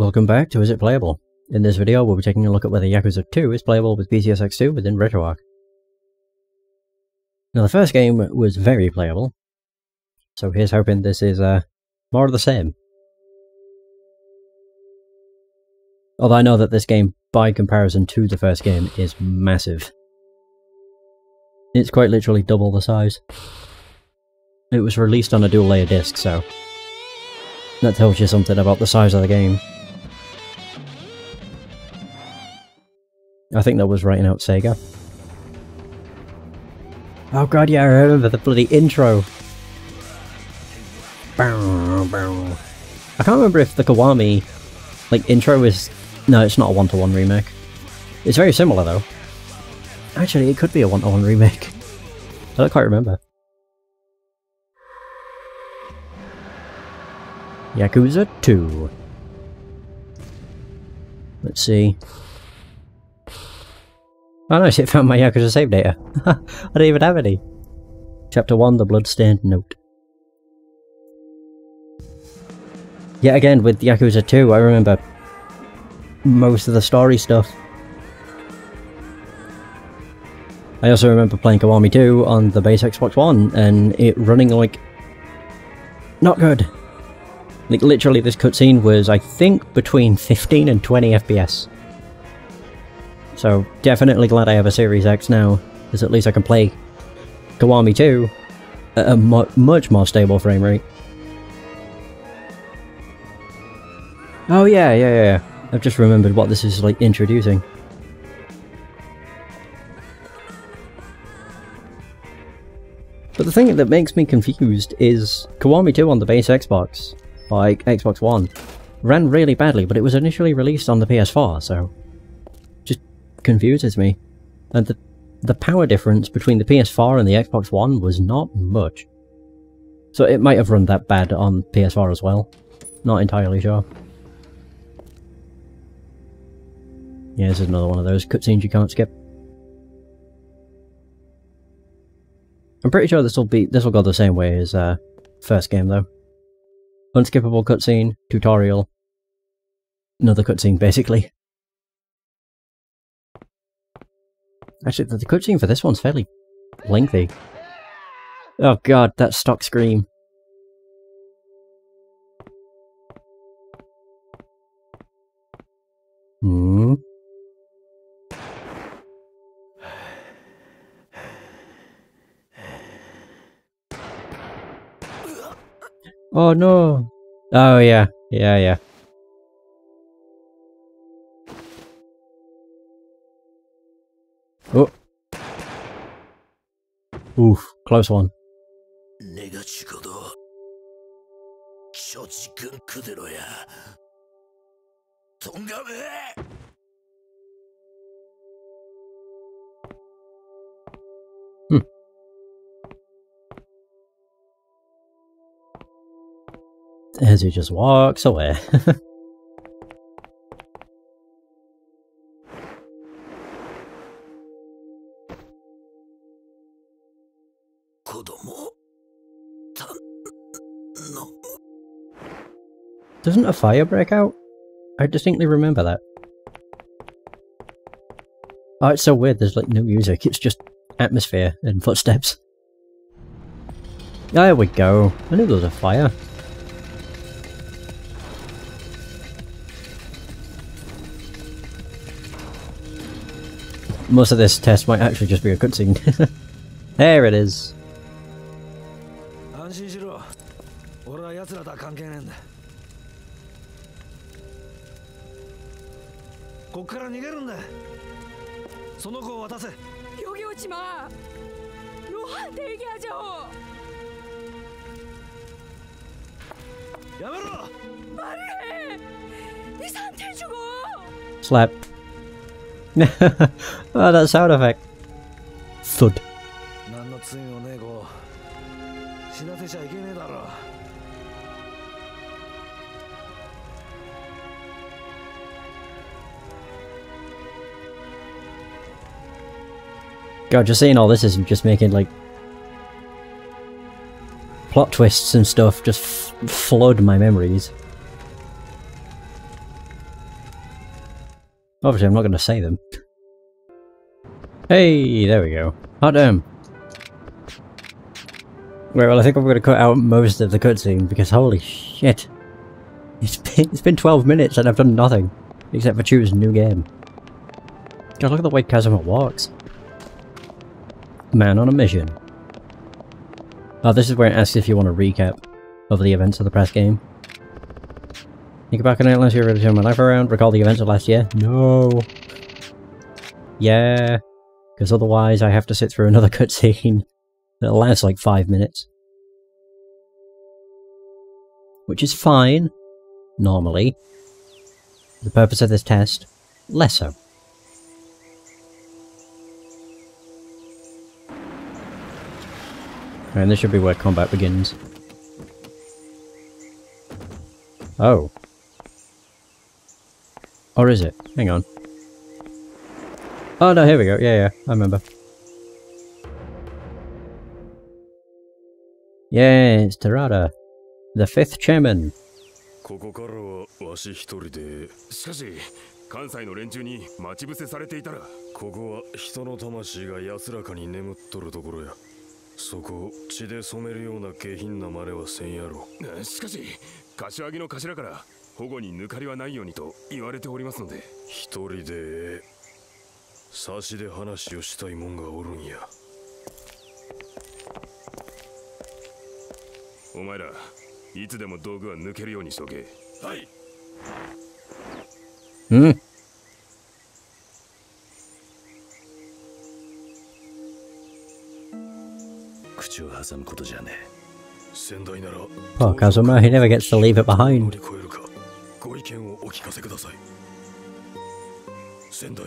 Welcome back to Is It Playable? In this video we'll be taking a look at whether Yakuza 2 is playable with PCSX2 within RetroArch. Now the first game was very playable, so here's hoping this is uh, more of the same. Although I know that this game, by comparison to the first game, is massive. It's quite literally double the size. It was released on a dual layer disc, so that tells you something about the size of the game. I think that was writing out Sega. Oh god, yeah, I remember the bloody intro. I can't remember if the Kiwami like intro is no, it's not a one-to-one -one remake. It's very similar though. Actually, it could be a one-to-one -one remake. I don't quite remember. Yakuza 2. Let's see. Oh nice, it found my Yakuza save data. I don't even have any. Chapter 1, The Bloodstained Note. Yet again, with Yakuza 2, I remember most of the story stuff. I also remember playing Kiwami 2 on the base Xbox One, and it running like... Not good. Like, literally this cutscene was, I think, between 15 and 20 FPS. So, definitely glad I have a Series X now, because at least I can play Kiwami 2 at a mu much more stable frame rate. Oh yeah, yeah, yeah. I've just remembered what this is like introducing. But the thing that makes me confused is Kiwami 2 on the base Xbox, like Xbox One, ran really badly, but it was initially released on the PS4, so confuses me. And the, the power difference between the PS4 and the Xbox One was not much. So it might have run that bad on PS4 as well. Not entirely sure. Yeah, this is another one of those cutscenes you can't skip. I'm pretty sure this will be this will go the same way as uh, first game though. Unskippable cutscene, tutorial, another cutscene basically. Actually, the, cutscene for this one's fairly lengthy. Oh god, that stock scream. Hmm. Oh no! Oh yeah, yeah, yeah. Oh. Oof, close one. Hmm. as he just walks away. Doesn't a fire break out? I distinctly remember that. Oh, it's so weird, there's like no music, it's just atmosphere and footsteps. There we go. I knew there was a fire. Most of this test might actually just be a cutscene. there it is. 俺は奴らとは関係ねえんだこっから逃げるんだその子を渡せ여기 오지 마. 로한테 얘기하 자. やめろ말을 해. 네 상태 죽 어. Slap. oh, that sound effect. Thud. 何の罪もねえ子死なせちゃいけねえだろ God, just saying all this is just making like plot twists and stuff just flood my memories. Obviously, I'm not going to say them. Hey, there we go. Hot damn. Right, well, I think I'm going to cut out most of the cutscene because holy shit. It's been, it's been 12 minutes and I've done nothing. Except for choose new game. God, look at the way Kazuma walks. Man on a mission. Oh, this is where it asks if you want a recap of the events of the past game. You go back and unless you're ready to turn my life around, recall the events of last year? No. Yeah. Because otherwise I have to sit through another cutscene that lasts like five minutes. Which is fine, normally. The purpose of this test, less so. And this should be where combat begins. Oh. Or is it? Hang on. Oh no, here we go. Yeah, yeah, I remember. Yes, Terada. The fifth chairman. ここからはわし一人でしかし関西の連中に待ち伏せされていたらここは人の魂が安らかに眠っとるところや そこを血で染めるような下品な真似はせんやろ。しかし柏木の頭から保護に抜かりはないようにと言われておりますので。一人で差しで話をしたいもんがおるんや。お前らいつでも道具は抜けるようにしとけ。はい。うん。口を挟むことじゃねえ仙台なら Oh, Kazuma, he never gets to leave it 乗 behind. り越えるかご意見をお聞かせください仙台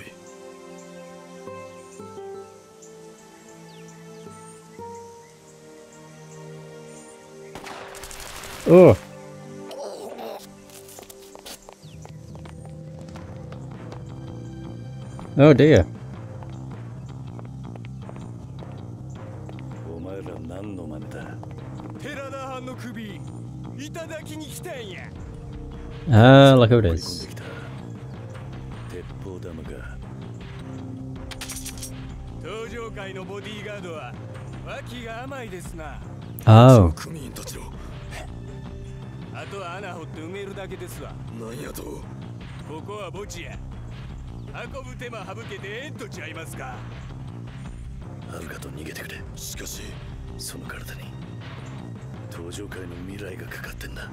Oh. Oh dear. の首いただきに来たんや。Ah, look who it is. できた鉄砲玉か登場界のボディーガードは脇が甘いですな。Oh. 組員たちのあとは穴掘って埋めるだけですわ。何やと。ここは墓地や。運ぶ手間省けてええんとちゃいますか。はるかと逃げてくれ。しかしその体に東城会の未来がかかってんだ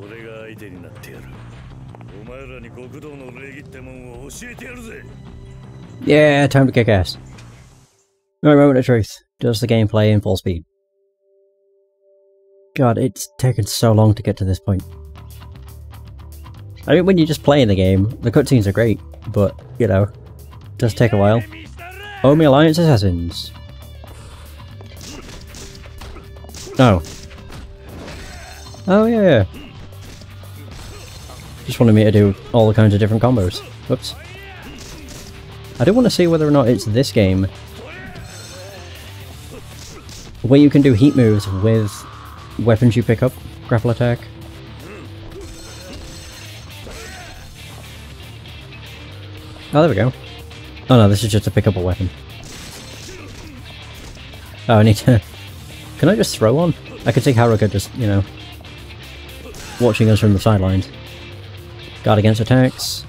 俺が相手になってやるお前らに極道の礼儀ってもんを教えてやるぜ Yeah, time to kick ass. No moment of truth. Just the gameplay in full speed. God, it's taken so long to get to this point. I mean, when you're just playing the game, the cutscenes are great, but, you know, does take a while. Omi Alliance Assassins. Oh. Oh, yeah, yeah. Just wanted me to do all the kinds of different combos. Whoops. I do want to see whether or not it's this game where you can do heat moves with weapons you pick up. Grapple attack. Oh, there we go. Oh no, this is just to pick up a weapon. Oh, I need to... Can I just throw one? I could see Haruka just, you know, watching us from the sidelines. Guard against attacks.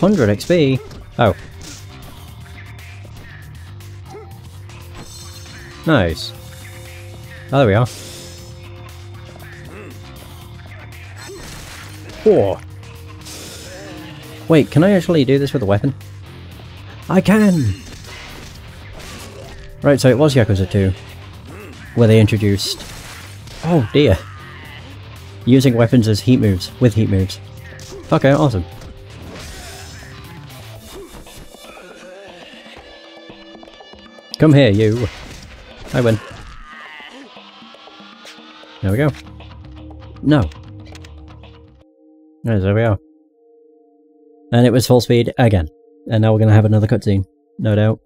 100 XP? Oh. Nice. Oh, there we are. Whoa. Wait, can I actually do this with a weapon? I can! Right, so it was Yakuza 2, where they introduced... Oh dear. Using weapons as heat moves, with heat moves. Okay, awesome. Come here, you. I win. There we go. No. Yes, there we are. And it was full speed again. And now we're gonna have another cutscene. No doubt.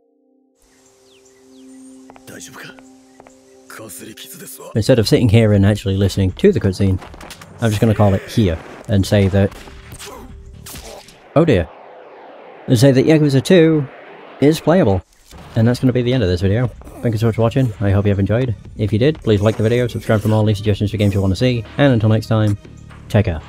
Instead of sitting here and actually listening to the cutscene, I'm just going to call it here and say that... Oh dear. And say that Yakuza 2 is playable. And that's going to be the end of this video. Thank you so much for watching, I hope you have enjoyed. If you did, please like the video, subscribe for more lead suggestions for games you want to see, and until next time, take care.